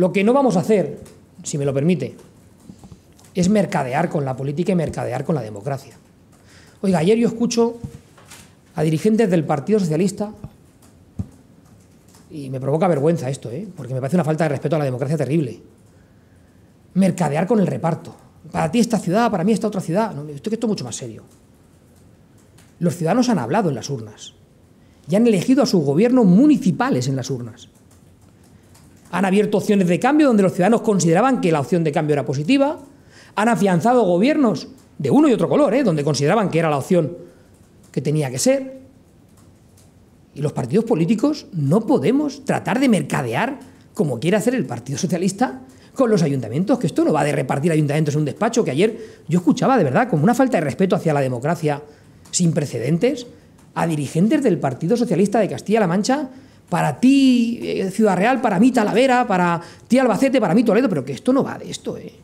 Lo que no vamos a hacer, si me lo permite, es mercadear con la política y mercadear con la democracia. Oiga, ayer yo escucho a dirigentes del Partido Socialista y me provoca vergüenza esto, ¿eh? porque me parece una falta de respeto a la democracia terrible. Mercadear con el reparto. Para ti esta ciudad, para mí esta otra ciudad. Esto esto es mucho más serio. Los ciudadanos han hablado en las urnas y han elegido a sus gobiernos municipales en las urnas. Han abierto opciones de cambio donde los ciudadanos consideraban que la opción de cambio era positiva. Han afianzado gobiernos de uno y otro color, ¿eh? donde consideraban que era la opción que tenía que ser. Y los partidos políticos no podemos tratar de mercadear, como quiere hacer el Partido Socialista, con los ayuntamientos, que esto no va de repartir ayuntamientos en un despacho, que ayer yo escuchaba de verdad como una falta de respeto hacia la democracia sin precedentes a dirigentes del Partido Socialista de Castilla-La Mancha, para ti eh, Ciudad Real, para mí Talavera, para ti Albacete, para mí Toledo, pero que esto no va de esto, ¿eh?